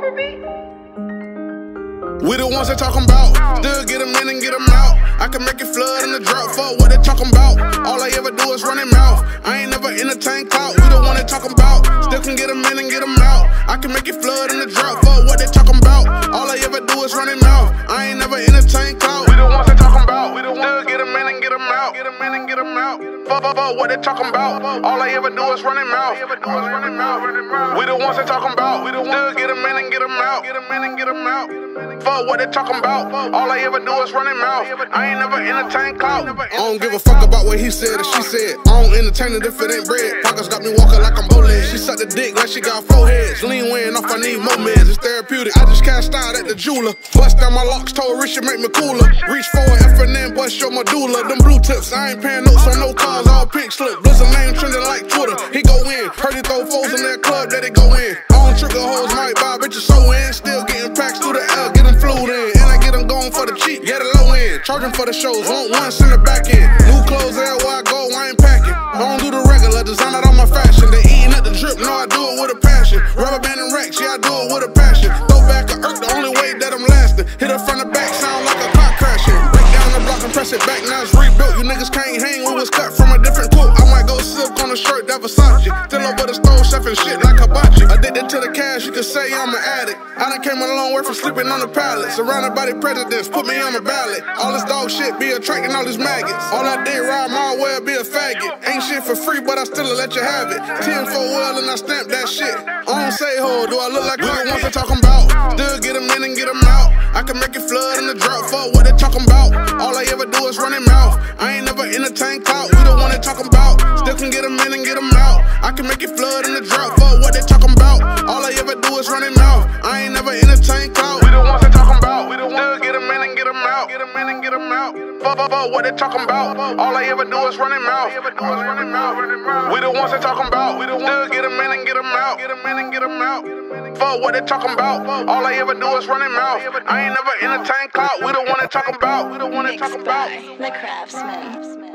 We the ones that talking about. Still get them in and get them out. I can make it flood in the drought. Fuck what they talking about. All I ever do is run their mouth. I ain't never entertain clout. We the one they talking about. Still can get them in and get them out. I can make it flood in the drought. I ain't never entertain clout. We the ones they talking about. We the ones Still get them in and get them out. Get them in and get them out. Fuck, fuck, fuck what they talking about. All I ever do is run their mouth. We the ones they talking about. We the ones Still get them in and get them out. Get them in and get them out. Fuck what they talking about. All I ever do is run their mouth. I ain't never entertain clout. I don't give a fuck about what he said or she said. I don't entertain it if it ain't bread. Pockets got me walking like I'm bowling. She sucked the dick like she got four heads. Lean weighing off, I need more meds. Therapeutic. I just cast out at the jeweler. Bust down my locks, told Richard make me cooler. Reach for an F and then bust your medulla. Them blue tips, I ain't paying notes on no cars, all pink slip. Blizzem name trending like Twitter. He go in. He throw foes in that club that he go in. Don't trigger hoes, might buy bitches so in. Still getting packs through the air, get them flued in. And I get them going for the cheap, get it low end. Charging for the shows, want one, send it back in. New clothes I go, I ain't packing. I don't do the regular, design it on my fashion. They eating at the drip, no, I do it with a passion. Rubber band and racks, yeah, I do it with a passion. You niggas can't hang, we was cut from a different quote. I might go silk on a shirt, that Versace. Still over the stove, chefing shit like hibachi. Addicted to the cash, you could say I'm an addict. I done came a long way from sleeping on the pallet. Surrounded by the presidents, put me on the ballot. All this dog shit be attracting all these maggots. All I did ride my way, be a faggot. Ain't shit for free, but I still let you have it. 10 for well, and I stamp that shit. I don't say ho, do I look like the ones they talking about? Still get them in the drought. Fuck what they talking about. All I ever do is run their mouth. I ain't never entertain clout. We the one they talking about. Still can get them in and get them out. I can make it flood in the drought. Fuck what they talking about. All I ever do is run their mouth. I ain't never entertain clout. We the ones they talking about. We the ones get them in and get them out. Get them in and get them out. Fuck, fuck, fuck what they talking about. All I ever do is run mouth. Ones they talking about. We the ones get them in and get them out. Get them in and get them out. Fuck what they talking about. All I ever do is run their mouth. I ain't never entertain clout. We the one they talking about. We the one they talking about. The Craftsman.